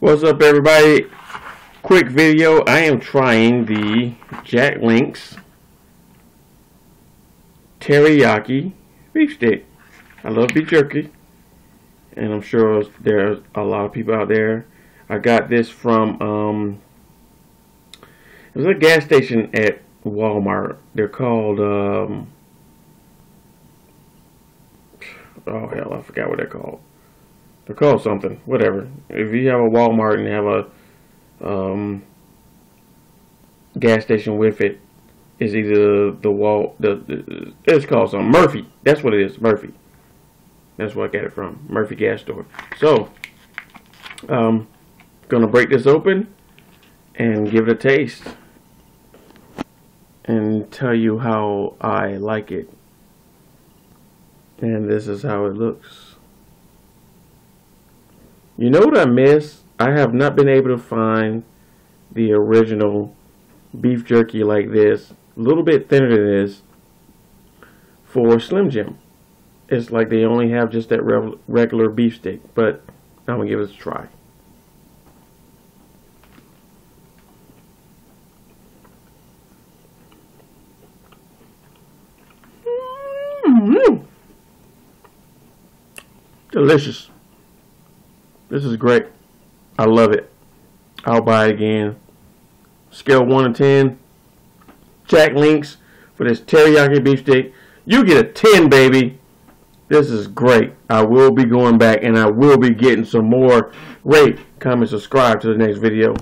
What's up everybody? Quick video. I am trying the Jack Links Teriyaki beef stick. I love beef jerky. And I'm sure there's a lot of people out there. I got this from um it was a gas station at Walmart. They're called um oh hell I forgot what they're called. They're called something. Whatever. If you have a Walmart and have a um, gas station with it, it's either the wall. The, the it's called something Murphy. That's what it is. Murphy. That's where I got it from. Murphy Gas Store. So, um, gonna break this open and give it a taste and tell you how I like it. And this is how it looks. You know what I miss? I have not been able to find the original beef jerky like this, a little bit thinner than this, for Slim Jim. It's like they only have just that regular beef stick, but I'm going to give it a try. Mm -hmm. Delicious. This is great. I love it. I'll buy it again. Scale 1 to 10. Jack Links for this teriyaki beef stick. You get a 10, baby. This is great. I will be going back and I will be getting some more. Rate, comment, subscribe to the next video.